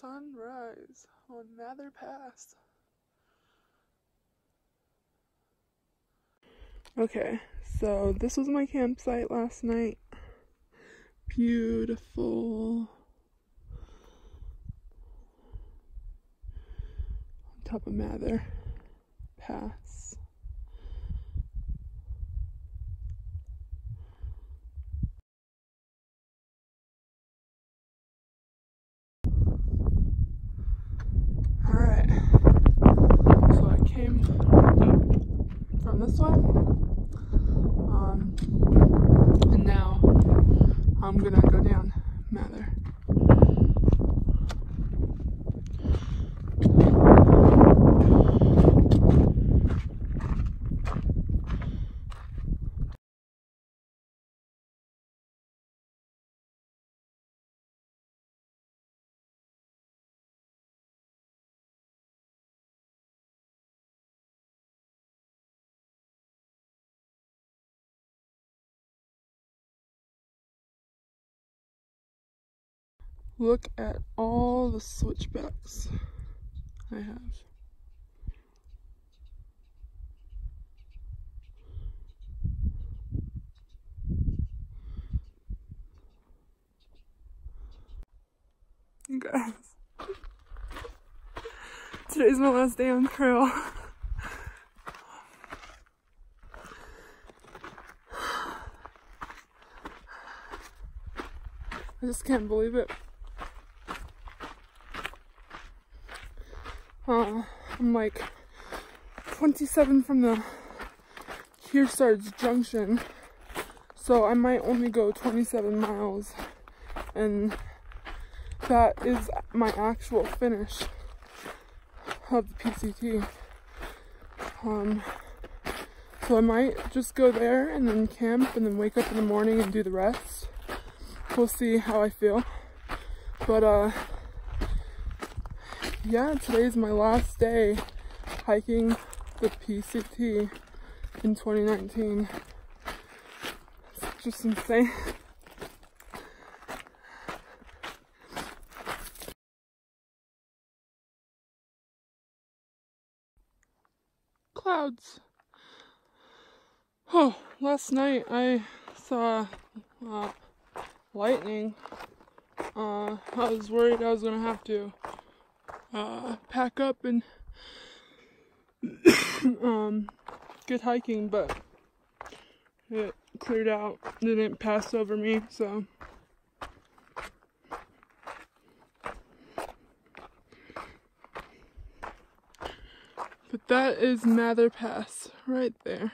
sunrise on Mather Pass. Okay, so this was my campsite last night. Beautiful. On top of Mather Pass. Alright. So I came up from this way. Um, and now I'm gonna go down Mather. Look at all the switchbacks I have. Guys, today's my last day on trail. I just can't believe it. Uh, I'm like 27 from the Kearsarge Junction, so I might only go 27 miles, and that is my actual finish of the PCT. Um, so I might just go there and then camp and then wake up in the morning and do the rest. We'll see how I feel. But, uh, yeah, today's my last day hiking the PCT in 2019. It's just insane. Clouds. Oh, last night I saw uh, lightning. Uh, I was worried I was gonna have to uh, pack up and um, get hiking, but it cleared out. It Didn't pass over me, so. But that is Mather Pass right there.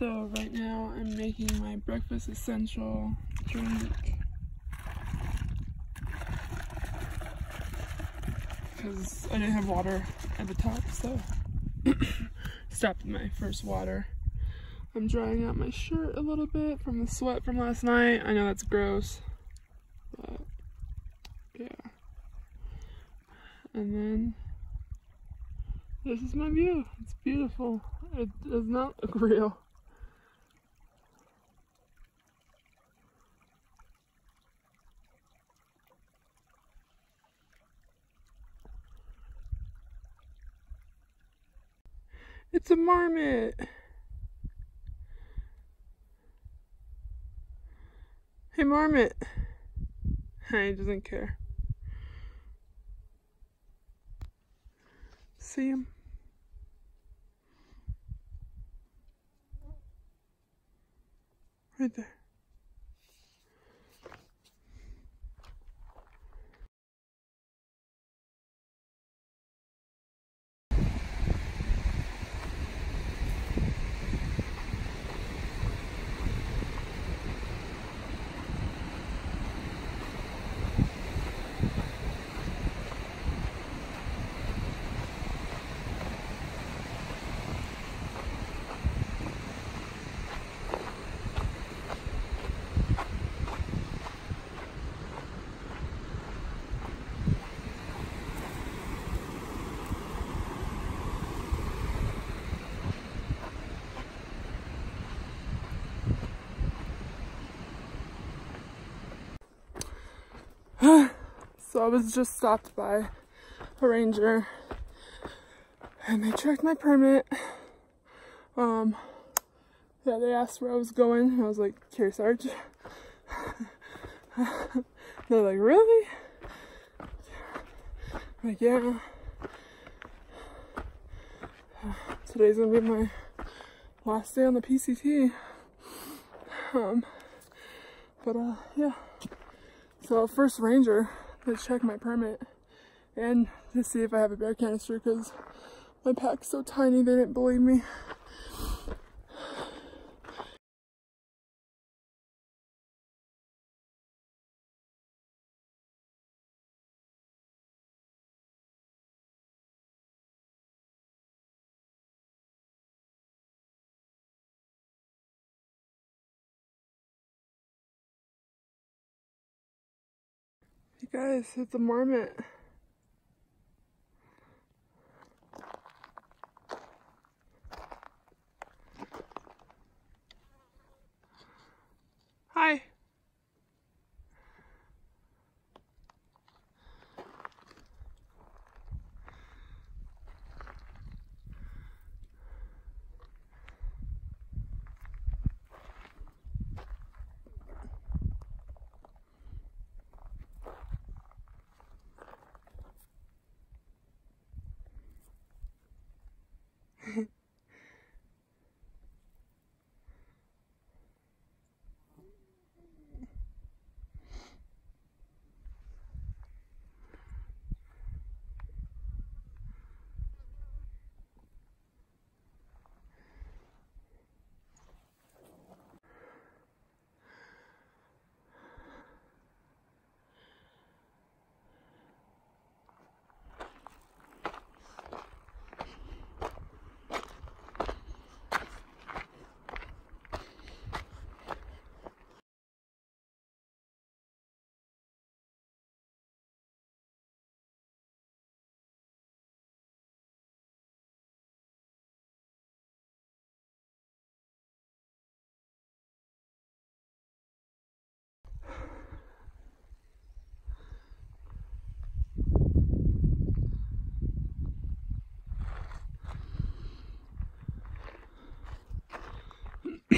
So right now I'm making my breakfast essential drink. Because I didn't have water at the top, so stopped my first water. I'm drying out my shirt a little bit from the sweat from last night. I know that's gross, but yeah. And then This is my view. It's beautiful. It does not look real. It's a marmot. Hey, marmot. He doesn't care. See him? Right there. I was just stopped by a ranger and they checked my permit. Um, yeah, they asked where I was going. I was like, Kearsarge. They're like, really? I'm like, yeah. Today's gonna be my last day on the PCT. Um, but uh, yeah. So first ranger to check my permit and to see if I have a bear canister because my pack's so tiny they didn't believe me. You guys, it's a marmot.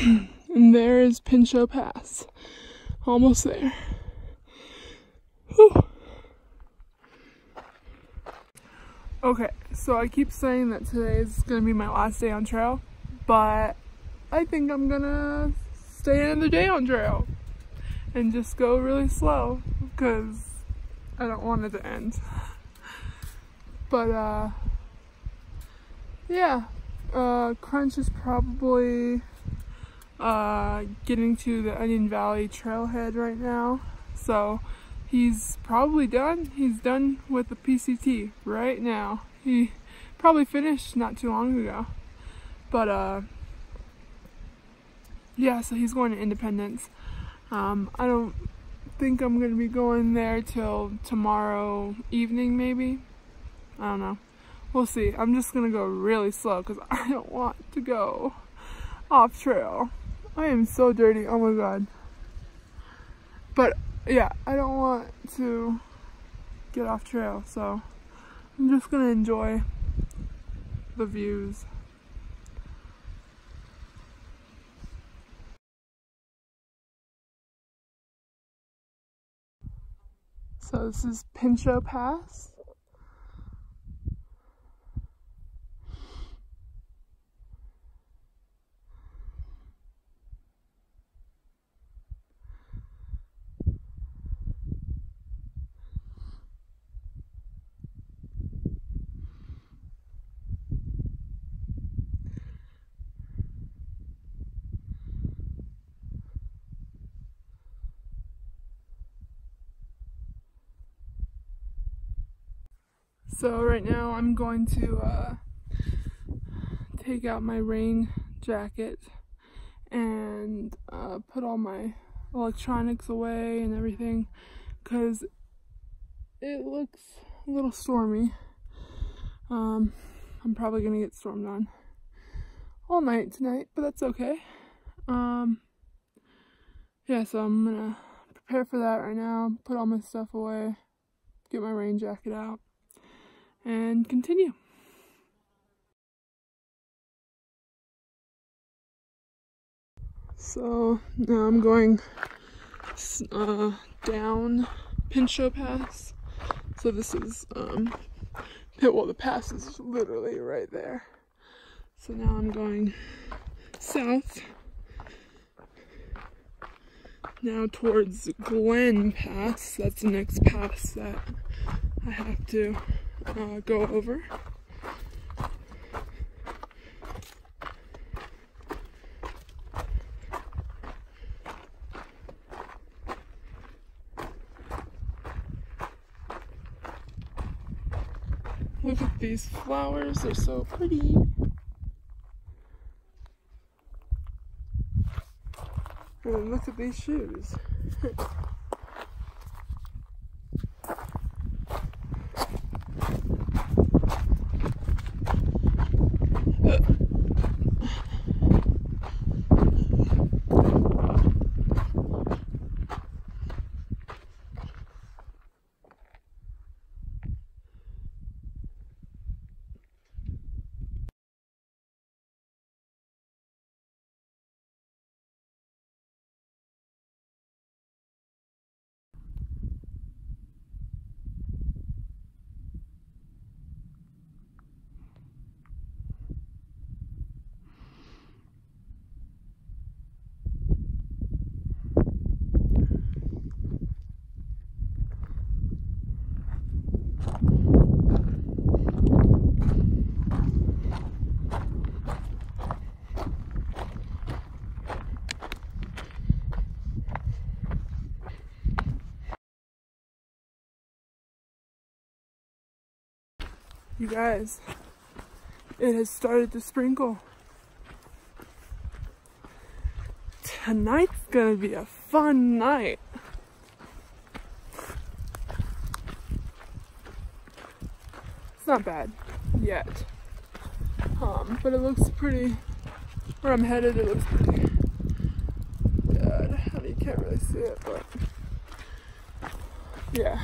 and there is Pinchot Pass. Almost there. Whew. Okay, so I keep saying that today is gonna be my last day on trail, but I think I'm gonna stay another day on trail and just go really slow because I don't want it to end. But uh, yeah, uh, Crunch is probably uh, getting to the Onion Valley trailhead right now. So he's probably done. He's done with the PCT right now. He probably finished not too long ago. But uh, yeah, so he's going to Independence. Um, I don't think I'm going to be going there till tomorrow evening maybe. I don't know. we'll see. I'm just gonna go really slow because I don't want to go off trail. I am so dirty, oh my god. But yeah, I don't want to get off trail, so I'm just gonna enjoy the views. So this is Pinchot Pass. So right now I'm going to uh, take out my rain jacket and uh, put all my electronics away and everything because it looks a little stormy. Um, I'm probably gonna get stormed on all night tonight, but that's okay. Um, yeah, so I'm gonna prepare for that right now, put all my stuff away, get my rain jacket out and continue. So now I'm going uh, down Pinchot Pass. So this is, um, well, the pass is literally right there. So now I'm going south. Now towards Glen Pass. That's the next pass that I have to uh, go over. Look at these flowers, they're so pretty. And look at these shoes. You guys, it has started to sprinkle. Tonight's gonna be a fun night. It's not bad yet. Um, but it looks pretty, where I'm headed, it looks pretty good. I mean, you can't really see it, but yeah.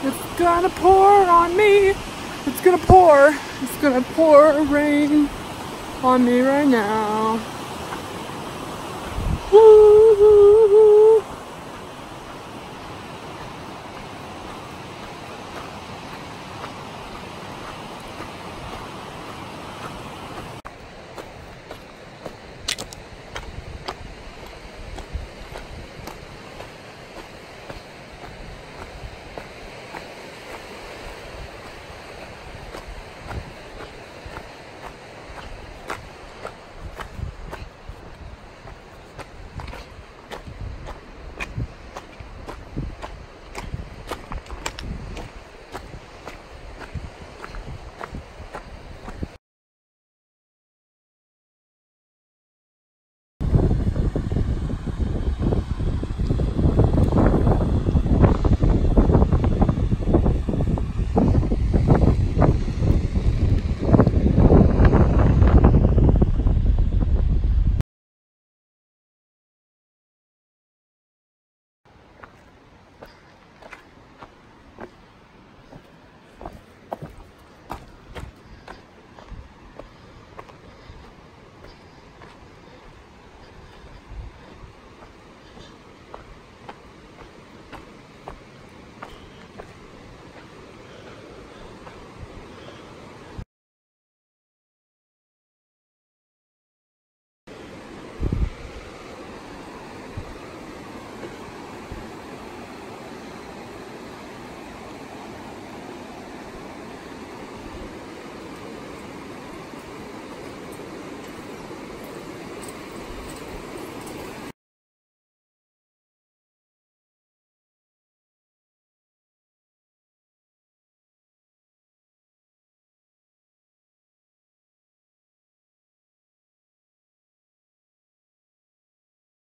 It's gonna pour on me. It's gonna pour. It's gonna pour rain on me right now. Woo.